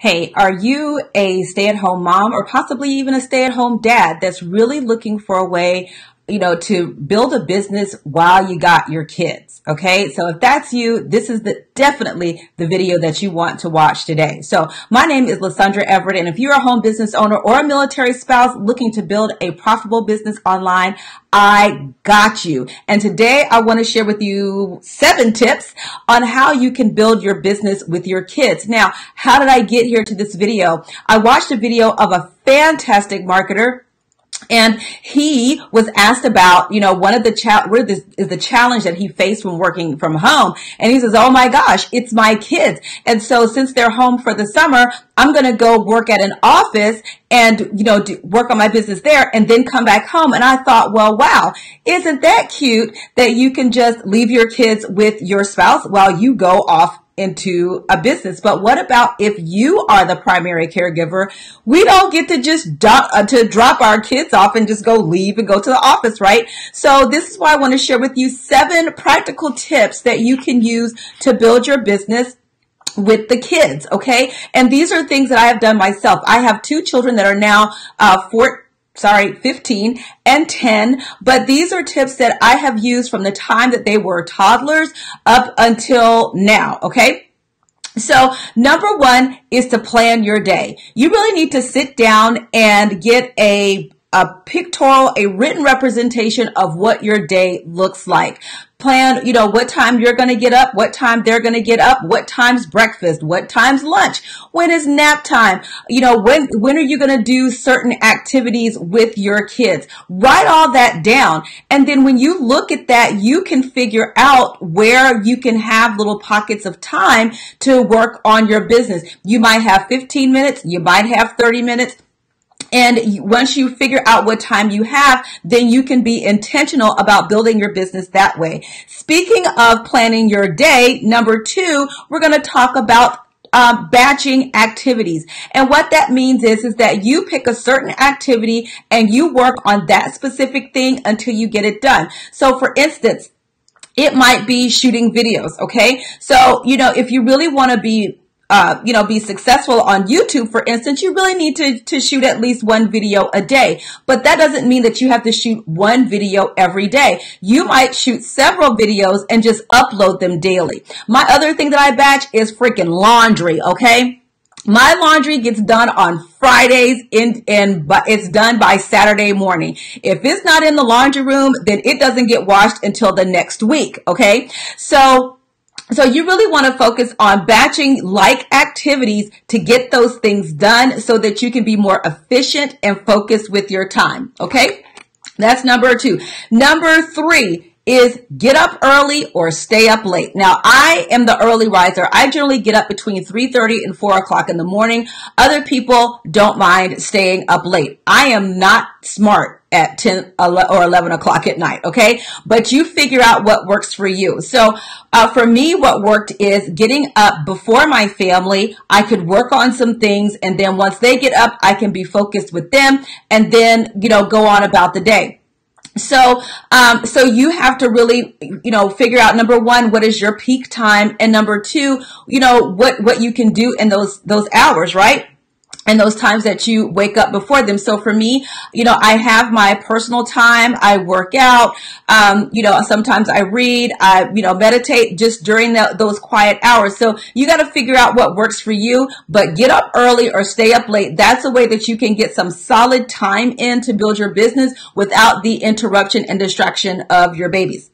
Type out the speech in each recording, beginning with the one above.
Hey, are you a stay at home mom or possibly even a stay at home dad that's really looking for a way you know, to build a business while you got your kids. Okay. So if that's you, this is the definitely the video that you want to watch today. So my name is LuSundra Everett. And if you're a home business owner or a military spouse looking to build a profitable business online, I got you. And today I want to share with you seven tips on how you can build your business with your kids. Now, how did I get here to this video? I watched a video of a fantastic marketer and he was asked about, you know, one of the cha- where this is the challenge that he faced when working from home. And he says, Oh my gosh, it's my kids. And so since they're home for the summer, I'm going to go work at an office and, you know, do, work on my business there and then come back home. And I thought, well, wow, isn't that cute that you can just leave your kids with your spouse while you go off into a business. But what about if you are the primary caregiver? We don't get to just uh, to drop our kids off and just go leave and go to the office, right? So this is why I want to share with you seven practical tips that you can use to build your business with the kids, okay? And these are things that I have done myself. I have two children that are now uh, 14 sorry, 15 and 10. But these are tips that I have used from the time that they were toddlers up until now. Okay. So number one is to plan your day. You really need to sit down and get a a pictorial, a written representation of what your day looks like. Plan, you know, what time you're going to get up, what time they're going to get up, what time's breakfast, what time's lunch, when is nap time, you know, when, when are you going to do certain activities with your kids? Write all that down. And then when you look at that, you can figure out where you can have little pockets of time to work on your business. You might have 15 minutes, you might have 30 minutes and once you figure out what time you have, then you can be intentional about building your business that way. Speaking of planning your day, number two, we're going to talk about um, batching activities. And what that means is, is that you pick a certain activity and you work on that specific thing until you get it done. So for instance, it might be shooting videos. Okay. So, you know, if you really want to be uh, you know, be successful on YouTube, for instance, you really need to, to shoot at least one video a day. But that doesn't mean that you have to shoot one video every day. You might shoot several videos and just upload them daily. My other thing that I batch is freaking laundry, okay? My laundry gets done on Fridays in, and but it's done by Saturday morning. If it's not in the laundry room, then it doesn't get washed until the next week. Okay. So so you really want to focus on batching like activities to get those things done so that you can be more efficient and focused with your time. Okay. That's number two. Number three is get up early or stay up late. Now, I am the early riser. I generally get up between 3.30 and 4 o'clock in the morning. Other people don't mind staying up late. I am not smart at 10 or 11 o'clock at night. Okay. But you figure out what works for you. So, uh, for me, what worked is getting up before my family. I could work on some things. And then once they get up, I can be focused with them and then, you know, go on about the day. So, um, so you have to really, you know, figure out number one, what is your peak time, and number two, you know, what what you can do in those those hours, right? And those times that you wake up before them. So for me, you know, I have my personal time. I work out. Um, you know, sometimes I read. I, you know, meditate just during the, those quiet hours. So you got to figure out what works for you. But get up early or stay up late. That's a way that you can get some solid time in to build your business without the interruption and distraction of your babies.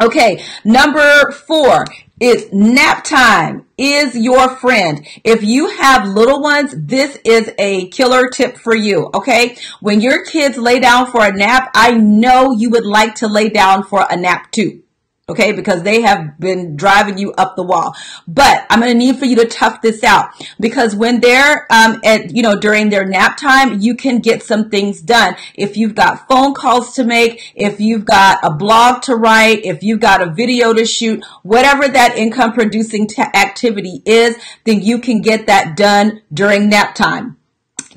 Okay, number four is nap time is your friend. If you have little ones, this is a killer tip for you. Okay. When your kids lay down for a nap, I know you would like to lay down for a nap too okay? Because they have been driving you up the wall. But I'm going to need for you to tough this out because when they're, um, at, you know, during their nap time, you can get some things done. If you've got phone calls to make, if you've got a blog to write, if you've got a video to shoot, whatever that income producing activity is, then you can get that done during nap time.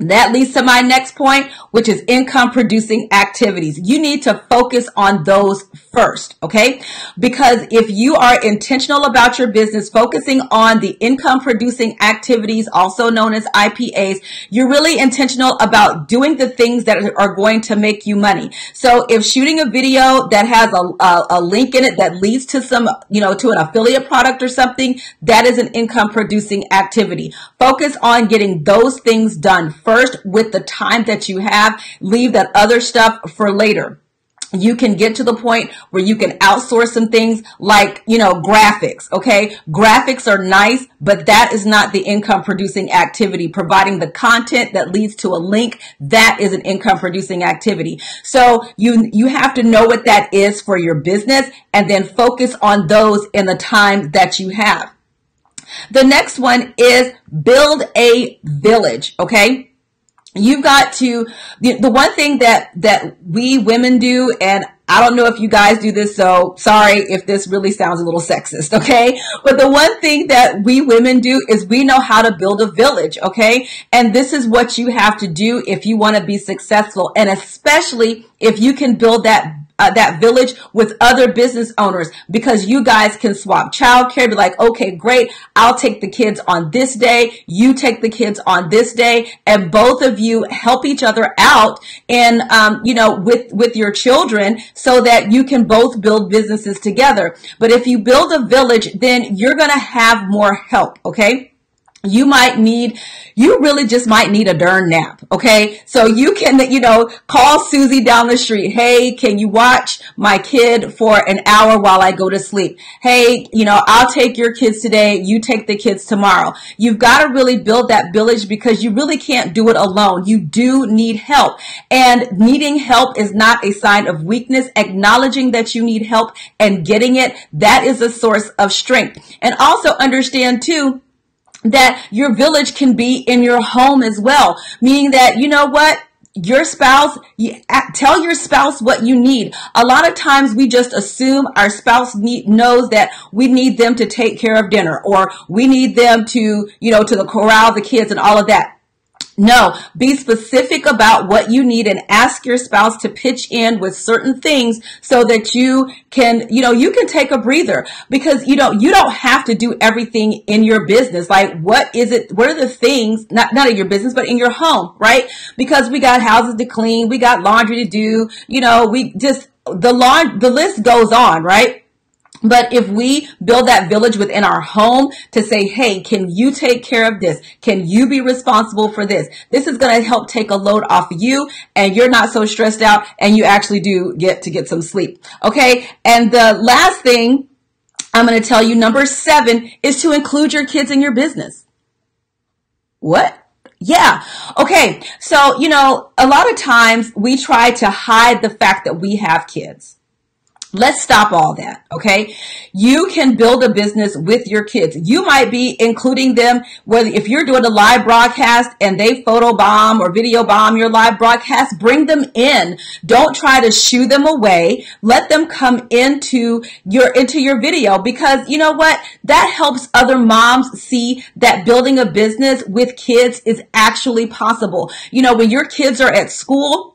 That leads to my next point, which is income producing activities. You need to focus on those first, okay? Because if you are intentional about your business, focusing on the income producing activities, also known as IPAs, you're really intentional about doing the things that are going to make you money. So if shooting a video that has a, a, a link in it that leads to some, you know, to an affiliate product or something, that is an income producing activity. Focus on getting those things done first with the time that you have. Leave that other stuff for later you can get to the point where you can outsource some things like, you know, graphics. Okay. Graphics are nice, but that is not the income producing activity. Providing the content that leads to a link, that is an income producing activity. So you, you have to know what that is for your business and then focus on those in the time that you have. The next one is build a village. Okay you've got to the, the one thing that that we women do and I don't know if you guys do this, so sorry if this really sounds a little sexist, okay? But the one thing that we women do is we know how to build a village, okay? And this is what you have to do if you want to be successful. And especially if you can build that uh, that village with other business owners because you guys can swap childcare. Be like, okay, great. I'll take the kids on this day. You take the kids on this day, and both of you help each other out and um, you know with with your children so that you can both build businesses together. But if you build a village, then you're gonna have more help. Okay you might need, you really just might need a darn nap. Okay. So you can, you know, call Susie down the street. Hey, can you watch my kid for an hour while I go to sleep? Hey, you know, I'll take your kids today. You take the kids tomorrow. You've got to really build that village because you really can't do it alone. You do need help and needing help is not a sign of weakness. Acknowledging that you need help and getting it, that is a source of strength. And also understand too, that your village can be in your home as well. Meaning that, you know what? Your spouse, you, tell your spouse what you need. A lot of times we just assume our spouse need, knows that we need them to take care of dinner or we need them to, you know, to the corral the kids and all of that. No, be specific about what you need and ask your spouse to pitch in with certain things so that you can, you know, you can take a breather because, you know, you don't have to do everything in your business. Like, what is it? What are the things, not, not in your business, but in your home, right? Because we got houses to clean, we got laundry to do, you know, we just, the lawn, the list goes on, right? But if we build that village within our home to say, hey, can you take care of this? Can you be responsible for this? This is going to help take a load off of you and you're not so stressed out and you actually do get to get some sleep. Okay. And the last thing I'm going to tell you, number seven, is to include your kids in your business. What? Yeah. Okay. So, you know, a lot of times we try to hide the fact that we have kids. Let's stop all that. Okay. You can build a business with your kids. You might be including them whether if you're doing a live broadcast and they photo bomb or video bomb your live broadcast, bring them in. Don't try to shoo them away. Let them come into your, into your video because you know what? That helps other moms see that building a business with kids is actually possible. You know, when your kids are at school,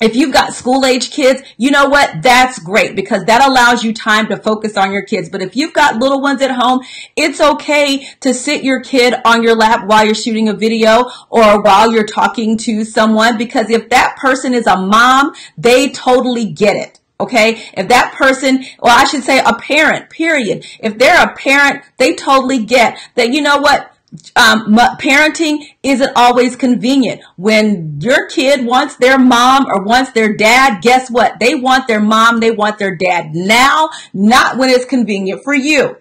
if you've got school age kids, you know what? That's great because that allows you time to focus on your kids. But if you've got little ones at home, it's okay to sit your kid on your lap while you're shooting a video or while you're talking to someone because if that person is a mom, they totally get it. Okay. If that person, well, I should say a parent, period. If they're a parent, they totally get that, you know what? Um, parenting isn't always convenient. When your kid wants their mom or wants their dad, guess what? They want their mom, they want their dad now, not when it's convenient for you.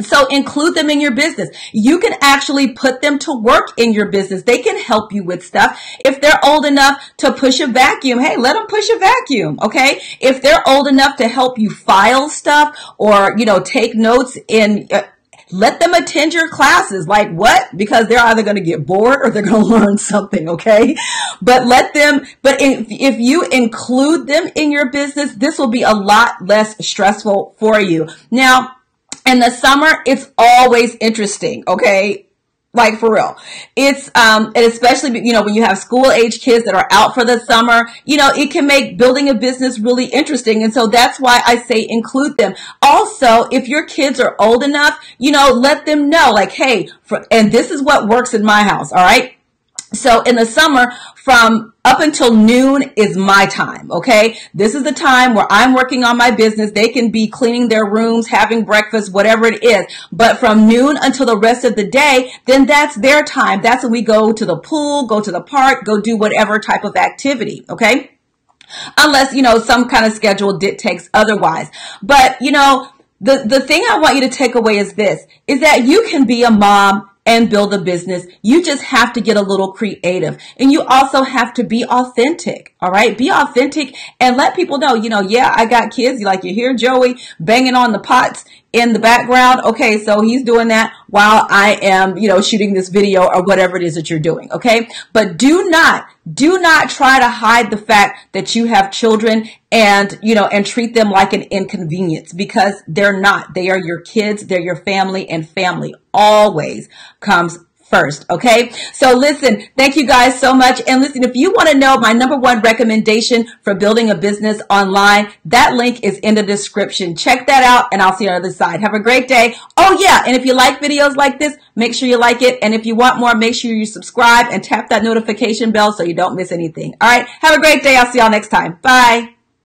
So include them in your business. You can actually put them to work in your business. They can help you with stuff. If they're old enough to push a vacuum, hey, let them push a vacuum. Okay. If they're old enough to help you file stuff or, you know, take notes in, uh, let them attend your classes. Like what? Because they're either going to get bored or they're going to learn something. Okay. But let them, but if, if you include them in your business, this will be a lot less stressful for you. Now, in the summer, it's always interesting. Okay Like for real. It's, um, and especially, you know, when you have school age kids that are out for the summer, you know, it can make building a business really interesting. And so that's why I say include them. Also, if your kids are old enough, you know, let them know like, hey, for, and this is what works in my house. All right. So in the summer, from up until noon is my time. Okay. This is the time where I'm working on my business. They can be cleaning their rooms, having breakfast, whatever it is. But from noon until the rest of the day, then that's their time. That's when we go to the pool, go to the park, go do whatever type of activity. Okay. Unless, you know, some kind of schedule dictates otherwise. But, you know, the, the thing I want you to take away is this, is that you can be a mom and build a business. You just have to get a little creative and you also have to be authentic. All right. Be authentic and let people know, you know, yeah, I got kids. Like you hear Joey banging on the pots in the background. Okay. So he's doing that while I am, you know, shooting this video or whatever it is that you're doing. Okay. But do not, do not try to hide the fact that you have children and, you know, and treat them like an inconvenience because they're not. They are your kids. They're your family and family always comes first. Okay. So listen, thank you guys so much. And listen, if you want to know my number one recommendation for building a business online, that link is in the description. Check that out and I'll see you on the other side. Have a great day. Oh yeah. And if you like videos like this, make sure you like it. And if you want more, make sure you subscribe and tap that notification bell so you don't miss anything. All right. Have a great day. I'll see y'all next time. Bye.